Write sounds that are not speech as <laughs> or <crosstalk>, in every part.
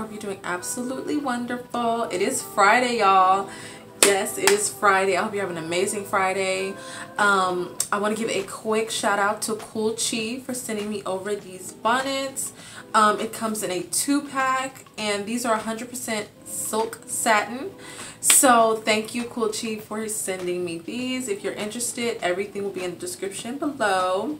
hope you're doing absolutely wonderful. It is Friday, y'all. Yes, it is Friday. I hope you have an amazing Friday. Um, I want to give a quick shout out to Coolchi for sending me over these bonnets. Um, it comes in a two pack and these are 100% silk satin. So thank you Coolchi for sending me these. If you're interested, everything will be in the description below.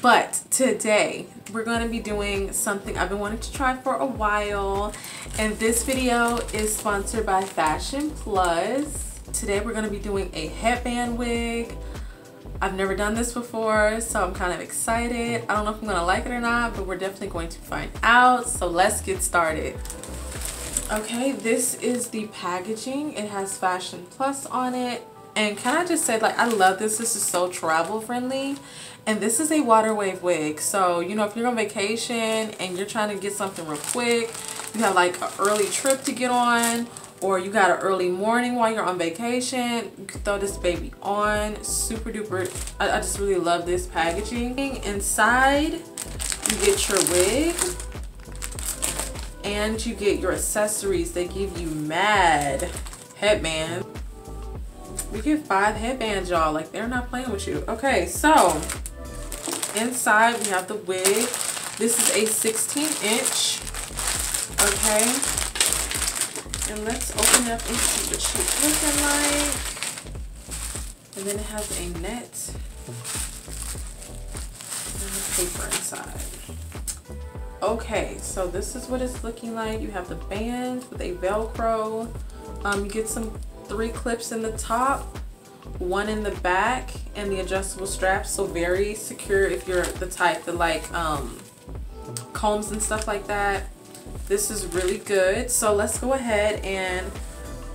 But today we're going to be doing something I've been wanting to try for a while. And this video is sponsored by Fashion Plus. Today we're going to be doing a headband wig. I've never done this before, so I'm kind of excited. I don't know if I'm going to like it or not, but we're definitely going to find out. So let's get started. Okay, this is the packaging. It has Fashion Plus on it. And can I just say, like, I love this. This is so travel friendly. And this is a water wave wig. So, you know, if you're on vacation and you're trying to get something real quick, you have like an early trip to get on, or you got an early morning while you're on vacation, you can throw this baby on. Super duper. I, I just really love this packaging. Inside, you get your wig and you get your accessories. They give you mad headband we get five headbands y'all. Like they're not playing with you. Okay so inside we have the wig. This is a 16 inch okay? And let's open up and see what she's looking like. And then it has a net and paper inside. Okay so this is what it's looking like. You have the bands with a velcro. Um, you get some three clips in the top one in the back and the adjustable straps. So very secure if you're the type that like um combs and stuff like that. This is really good. So let's go ahead and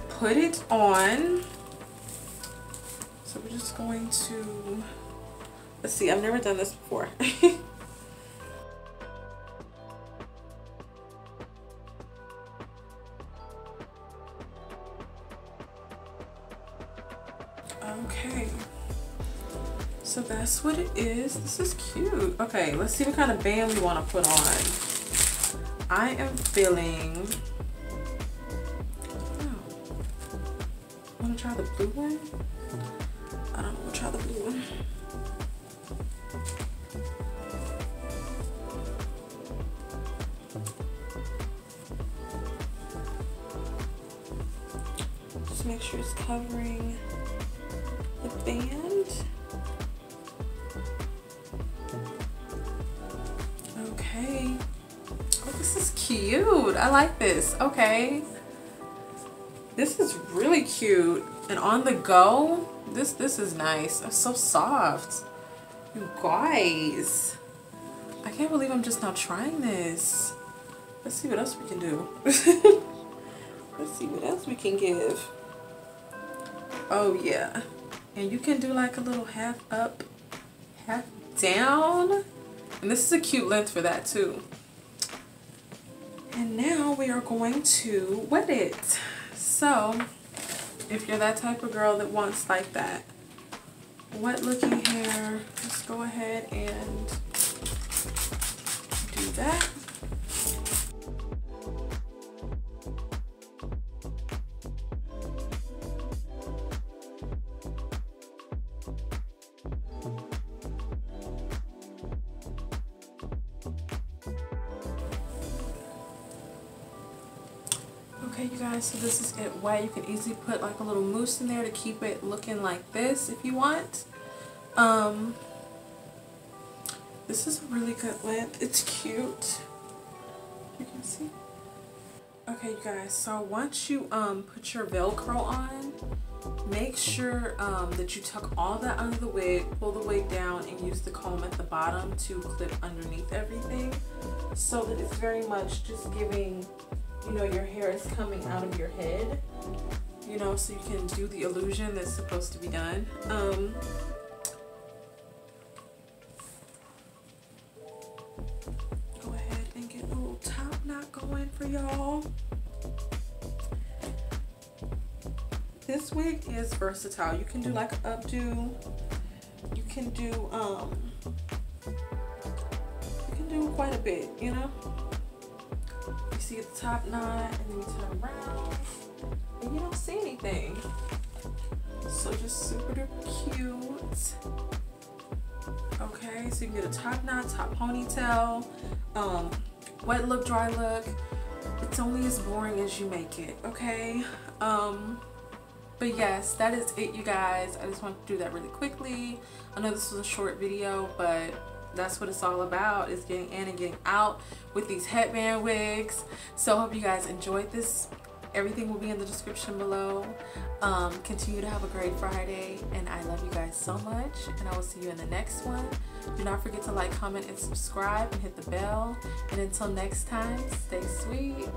put it on. So we're just going to let's see I've never done this before <laughs> Okay. So that's what it is. This is cute. Okay, let's see what kind of band we want to put on. I am feeling... Oh. Want to try the blue one? I don't know. We'll try the blue one. Just make sure it's covering the band. Okay. Oh, this is cute. I like this. Okay. This is really cute. And on the go, this this is nice. It's so soft. You guys. I can't believe I'm just now trying this. Let's see what else we can do. <laughs> Let's see what else we can give. Oh yeah and you can do like a little half up half down. And this is a cute length for that too. And now we are going to wet it. So if you're that type of girl that wants like that wet looking hair just go ahead and do that Okay, you guys, so this is it wet. You can easily put like a little mousse in there to keep it looking like this if you want. Um, this is a really good length. It's cute. You can see. Okay, you guys, so once you um put your Velcro on, make sure um, that you tuck all that under the wig, pull the wig down, and use the comb at the bottom to clip underneath everything so that it's very much just giving you know, your hair is coming out of your head, you know, so you can do the illusion that's supposed to be done. Um, go ahead and get a little top knot going for y'all. This wig is versatile. You can do like an updo. You can do, um, you can do quite a bit, you know? Get the top knot and then you turn around and you don't see anything. So just super duper cute. Okay, so you can get a top knot, top ponytail, um, wet look, dry look. It's only as boring as you make it, okay? Um, but yes, that is it, you guys. I just want to do that really quickly. I know this was a short video, but that's what it's all about is getting in and getting out with these headband wigs. So hope you guys enjoyed this Everything will be in the description below. Um, continue to have a great Friday and I love you guys so much and I will see you in the next one. Do not forget to like, comment, and subscribe and hit the bell. And until next time, stay sweet.